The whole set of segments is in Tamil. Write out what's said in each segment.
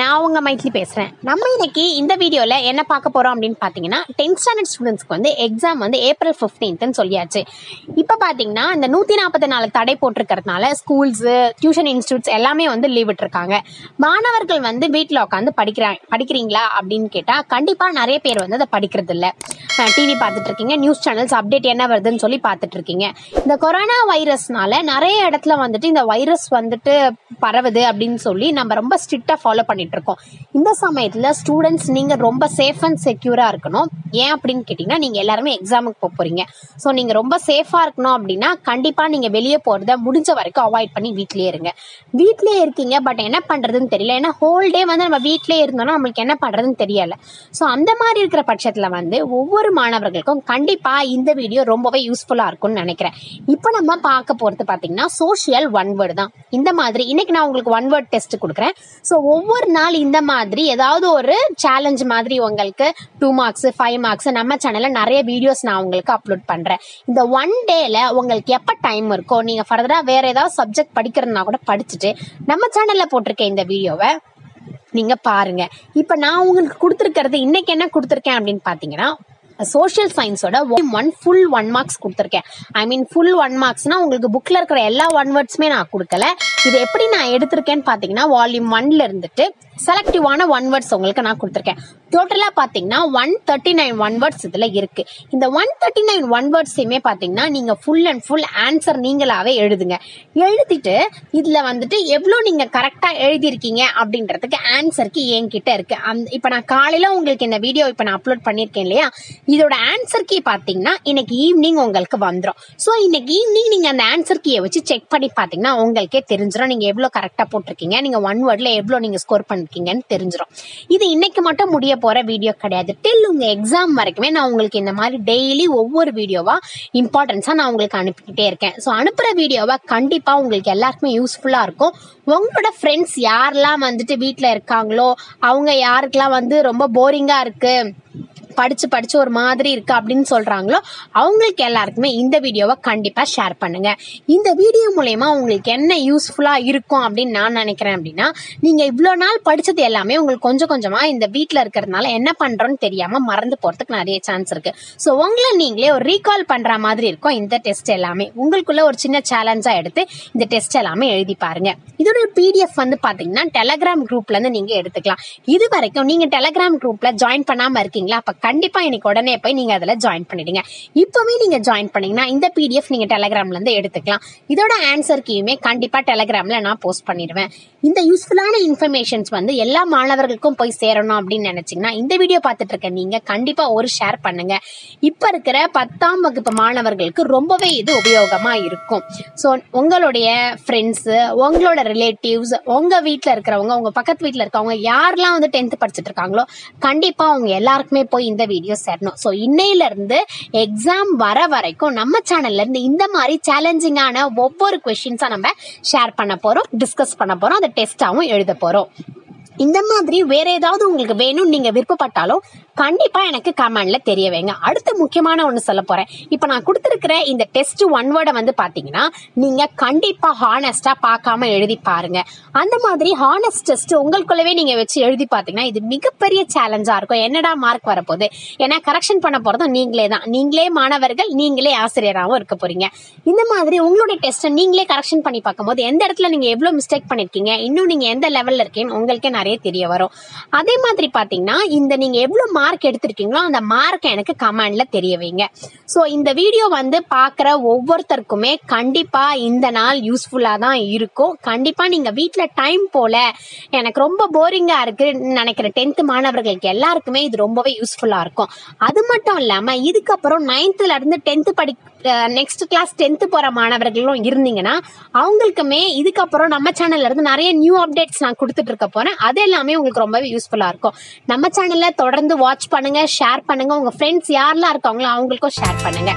நான் உங்கள் மைட்லி பேசுகிறேன் நம்ம இன்னைக்கு இந்த வீடியோவில் என்ன பார்க்க போகிறோம் அப்படின்னு பார்த்தீங்கன்னா டென்த் ஸ்டாண்டர்ட் ஸ்டூடெண்ட்ஸ்க்கு வந்து எக்ஸாம் வந்து ஏப்ரல் 15th சொல்லியாச்சு. இப்போ பார்த்தீங்கன்னா இந்த நூற்றி நாற்பத்தி நாலு தடை போட்டிருக்கிறதுனால ஸ்கூல்ஸு டியூஷன் இன்ஸ்டியூட்ஸ் எல்லாமே வந்து லீவ் விட்டுருக்காங்க. மாணவர்கள் வந்து வீட்டில் உட்காந்து படிக்கிறாங்க படிக்கிறீங்களா அப்படின்னு கேட்டால் கண்டிப்பாக நிறைய பேர் வந்து அதை படிக்கிறது இல்லை டிவி பார்த்துட்டு இருக்கீங்க நியூஸ் சேனல்ஸ் அப்டேட் என்ன வருதுன்னு சொல்லி பார்த்துட்டு இருக்கீங்க இந்த கொரோனா வைரஸ்னால நிறைய இடத்துல வந்துட்டு இந்த வைரஸ் வந்துட்டு பரவுது அப்படின்னு சொல்லி நம்ம ரொம்ப ஸ்ட்ரிக்டாக ஃபாலோ பண்ணிட்டு இருக்கோம் இந்த சமயத்துல ஸ்டூடெண்ட்ஸ் நீங்க ரொம்ப சேஃப் அண்ட் செக்யூரா இருக்கணும். ஏன் அப்படின்னு கேட்டீங்கன்னா நீங்க எல்லாருமே எக்ஸாமுக்கு போக போறீங்க. ஸோ நீங்க ரொம்ப சேஃபா இருக்கணும் அப்படின்னா கண்டிப்பா நீங்க வெளியே போறத முடிஞ்ச வரைக்கும் அவாய்ட் பண்ணி வீட்லயே இருங்க. வீட்லயே இருக்கீங்க பட் என்ன பண்றதுன்னு தெரியல. ஏன்னா ஹோல் டே வந்து நம்ம வீட்லயே இருந்தோம்னா நம்மளுக்கு என்ன பண்றதுன்னு தெரியல. ஸோ அந்த மாதிரி இருக்கிற பட்சத்துல வந்து ஒவ்வொரு மாணவர்களுக்கும் கண்டிப்பா இந்த வீடியோ ரொம்பவே யூஸ்ஃபுல்லா இருக்கும்னு நினைக்கிறேன். இப்போ நம்ம பார்க்க போறது பாத்தீங்கன்னா சோஷியல் ஒன் வேர்டு தான். இந்த மாதிரி இன்னைக்கு நான் உங்களுக்கு ஒன் வேர்ட் டெஸ்ட் கொடுக்குறேன். ஸோ ஒவ்வொரு நாள் இந்த மாதிரி ஏதாவது ஒரு சேலஞ்ச் மாதிரி உங்களுக்கு டூ மார்க்ஸ் ஃபைவ் மார்க்ஸ் நம்ம சேனல்ல நிறைய வீடியோஸ் நான் உங்களுக்கு அப்லோட் பண்றேன். இந்த ஒன் டேல உங்களுக்கு எப்ப டைம் இருக்கோ நீங்க ஃபர்தரா வேற ஏதாவது சப்ஜெக்ட் படிக்கிறதுனா கூட படிச்சுட்டு நம்ம சேனல்ல போட்டிருக்க இந்த வீடியோவை நீங்க பாருங்க. இப்ப நான் உங்களுக்கு கொடுத்துருக்கிறது இன்னைக்கு என்ன கொடுத்துருக்கேன் அப்படின்னு பாத்தீங்கன்னா சோஷியல் சயின்ஸோட ஒன் ஃபுல் ஒன் மார்க்ஸ் கொடுத்துருக்கேன். ஐ மீன் ஃபுல் ஒன் மார்க்ஸ்னா உங்களுக்கு புக்கில் இருக்கிற எல்லா ஒன் வேர்ட்ஸுமே நான் கொடுக்கல. இது எப்படி நான் எடுத்திருக்கேன்னு பார்த்தீங்கன்னா வால்யூம் ஒன்ல இருந்துட்டு செலக்டிவான ஒன் வேர்ட்ஸ் உங்களுக்கு நான் கொடுத்துருக்கேன். டோட்டலாக பார்த்தீங்கன்னா one thirty nine one words இதில் இருக்கு. இந்த ஒன் தேர்ட்டி நைன் ஒன் வேர்ட்ஸையுமே பார்த்தீங்கன்னா நீங்கள் ஃபுல் அண்ட் ஃபுல் ஆன்சர் நீங்களாவே எழுதுங்க. எழுதிட்டு இதில் வந்துட்டு எவ்வளோ நீங்கள் கரெக்டாக எழுதியிருக்கீங்க அப்படின்றதுக்கு ஆன்சருக்கு என்கிட்ட இருக்கு. அந்த இப்போ நான் காலையில் உங்களுக்கு இந்த வீடியோ இப்போ நான் அப்லோட் பண்ணியிருக்கேன் இல்லையா? இதோட ஆன்சர் கீ பார்த்தீங்கன்னா இன்னைக்கு ஈவினிங் உங்களுக்கு வந்துடும் ஸோ இன்னைக்கு ஈவினிங் நீங்கள் அந்த ஆன்சர் கீயை வச்சு செக் பண்ணி பார்த்தீங்கன்னா உங்களுக்கே தெரிஞ்சிடும் நீங்கள் எவ்வளோ கரெக்டாக போட்டிருக்கீங்க. நீங்கள் ஒன் வேர்டில் எவ்வளோ நீங்கள் ஸ்கோர் இருக்கீங்கன்னு தெரிஞ்சிடும் இது இன்னைக்கு மட்டும் முடிய போற வீடியோ கிடையாது. டில் உங்க எக்ஸாம் வரைக்குமே நான் உங்களுக்கு இந்த மாதிரி டெய்லி ஒவ்வொரு வீடியோவா இம்பார்ட்டன்ஸா நான் உங்களுக்கு அனுப்பிக்கிட்டே இருக்கேன். ஸோ அனுப்புற வீடியோவா கண்டிப்பா உங்களுக்கு எல்லாருக்குமே யூஸ்ஃபுல்லா இருக்கும். உங்களோட ஃப்ரெண்ட்ஸ் யாரெல்லாம் வந்துட்டு வீட்டில் இருக்காங்களோ அவங்க யாருக்கெல்லாம் வந்து ரொம்ப போரிங்கா இருக்கு படிச்சு படிச்சு ஒரு மாதிரி இருக்கு அப்படின்னு சொல்றாங்களோ அவங்களுக்கு எல்லாருக்குமே இந்த வீடியோவை கண்டிப்பா ஷேர் பண்ணுங்க. இந்த வீடியோ மூலயமா உங்களுக்கு என்ன யூஸ்ஃபுல்லா இருக்கும் அப்படின்னு நான் நினைக்கிறேன் அப்படின்னா நீங்க இவ்வளோ நாள் படிச்சது எல்லாமே உங்களுக்கு கொஞ்சம் கொஞ்சமா இந்த வீட்டில் இருக்கிறதுனால என்ன பண்றோம்னு தெரியாம மறந்து போறதுக்கு நிறைய சான்ஸ் இருக்கு. ஸோ உங்களை நீங்களே ஒரு ரீகால் பண்ற மாதிரி இருக்கும் இந்த டெஸ்ட் எல்லாமே. உங்களுக்குள்ள ஒரு சின்ன சேலஞ்சா எடுத்து இந்த டெஸ்ட் எல்லாமே எழுதி பாருங்க. இதோட பிடிஎஃப் வந்து பாத்தீங்கன்னா டெலகிராம் குரூப்ல இருந்து நீங்க எடுத்துக்கலாம். இது வரைக்கும் நீங்க டெலகிராம் குரூப்ல ஜாயின் பண்ணாம இருக்கீங்களா? அப்ப கண்டிப்பா இன்னைக்கு உடனே போய் நீங்க அதுல ஜாயின் பண்ணிடுங்க. இப்பவே நீங்க ஜாயின் பண்ணீங்கன்னா இந்த பிடிஎஃப் நீங்க டெலகிராம்ல இருந்து எடுத்துக்கலாம். இதோட ஆன்சர் கீயுமே கண்டிப்பா டெலகிராம்ல நான் போஸ்ட் பண்ணிடுவேன். இந்த யூஸ்ஃபுல்லான இன்ஃபர்மேஷன்ஸ் வந்து எல்லா மாணவர்களுக்கும் போய் சேரணும் அப்படின்னு நினைச்சிங்கன்னா இந்த வீடியோ பார்த்துட்டு இருக்க நீங்க கண்டிப்பா ஒரு ஷேர் பண்ணுங்க. இப்ப இருக்கிற பத்தாம் வகுப்பு மாணவர்களுக்கு ரொம்பவே இது உபயோகமா இருக்கும். ஸோ உங்களுடைய ஃப்ரெண்ட்ஸு உங்களோட ரிலேட்டிவ்ஸ் உங்க வீட்டில் இருக்கிறவங்க உங்க பக்கத்து வீட்டில் இருக்கவங்க யாரெல்லாம் வந்து டென்த் படிச்சுட்டு இருக்காங்களோ கண்டிப்பா அவங்க எல்லாருக்குமே போய் இந்த வீடியோ சேரணும். ஸோ இன்னையில இருந்து எக்ஸாம் வர வரைக்கும் நம்ம சேனல்ல இருந்து இந்த மாதிரி சேலஞ்சிங்கான ஒவ்வொரு கொஷின்ஸாக நம்ம ஷேர் பண்ண போறோம் டிஸ்கஸ் பண்ண போறோம். அதை டெஸ்ட்டாகவும் எழுத போகிறோம் இந்த மாதிரி வேற ஏதாவது உங்களுக்கு வேணும்னு நீங்க விருப்பப்பட்டாலும் கண்டிப்பா எனக்கு கமெண்ட்ல தெரிய வைங்க. அடுத்து முக்கியமான ஒண்ணு சொல்ல போறேன். இப்ப நான் கொடுத்திருக்கிற இந்த டெஸ்ட் ஒன் வேர்டை வந்து பாத்தீங்கன்னா நீங்க கண்டிப்பா ஹானஸ்டா பார்க்காம எழுதி பாருங்க. அந்த மாதிரி ஹானஸ்ட் டெஸ்ட் உங்களுக்குள்ளவே நீங்க வச்சு எழுதி பாத்தீங்கன்னா இது மிகப்பெரிய சேலஞ்சா இருக்கும். என்னடா மார்க் வரப்போகுது? ஏன்னா கரெக்ஷன் பண்ண போறதும் நீங்களே தான். நீங்களே மாணவர்கள் நீங்களே ஆசிரியராகவும் இருக்க போறீங்க. இந்த மாதிரி உங்களுடைய டெஸ்ட்டை நீங்களே கரெக்ஷன் பண்ணி பார்க்கும்போது எந்த இடத்துல நீங்க எவ்வளவு மிஸ்டேக் பண்ணிருக்கீங்க? இன்னும் நீங்க எந்த லெவல்ல இருக்கீங்கன்னு உங்களுக்கே நிறைய தெரிய வரும். அதே மாதிரி பாத்தீங்கன்னா இந்த நீங்க எவ்வளவு மார்க் மார்க் எடுத்திருக்கீங்களோ அந்த மார்க் எனக்கு கமெண்ட்ல தெரிய வைங்க. ஸோ இந்த வீடியோ வந்து பார்க்குற ஒவ்வொருத்தருக்குமே கண்டிப்பாக இந்த நாள் யூஸ்ஃபுல்லா தான் இருக்கும். கண்டிப்பாக நீங்க வீட்டில் டைம் போல எனக்கு ரொம்ப போரிங்காக இருக்குன்னு நினைக்கிற டென்த்து மாணவர்களுக்கு எல்லாருக்குமே இது ரொம்பவே யூஸ்ஃபுல்லா இருக்கும். அது மட்டும் இல்லாம இதுக்கப்புறம் நைன்த்துலேருந்து இருந்து படி நெக்ஸ்ட் கிளாஸ் டென்த்து போற மாணவர்களும் இருந்தீங்கன்னா அவங்களுக்குமே இதுக்கப்புறம் நம்ம சேனல்ல இருந்து நிறைய நியூ அப்டேட்ஸ் நான் கொடுத்துட்டு இருக்க போறேன். அது எல்லாமே உங்களுக்கு ரொம்பவே யூஸ்ஃபுல்லா இருக்கும். நம்ம சேனலில் தொடர்ந்து வாட்ச் பண்ணுங்க ஷேர் பண்ணுங்க. உங்க ஃப்ரெண்ட்ஸ் யாரெல்லாம் இருக்காங்களோ அவங்களுக்கும் ஷேர் பண்ணுங்க.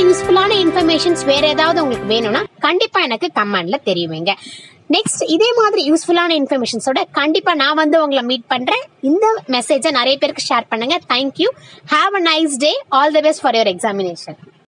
மாதிரி யூஸ்ஃபுல்லான இன்ஃபர்மேஷன்ஸ் வேற ஏதாவது உங்களுக்கு வேணும்னா கண்டிப்பா எனக்கு கமெண்ட்ல தெரியுவீங்க நெக்ஸ்ட் இதே மாதிரி யூஸ்ஃபுல்லான இன்ஃபர்மேஷன்ஸோட கண்டிப்பா நான் வந்து உங்களை மீட் பண்றேன். இந்த மெசேஜை நிறைய பேருக்கு ஷேர் பண்ணுங்க. Thank you have a nice day all the best for your examination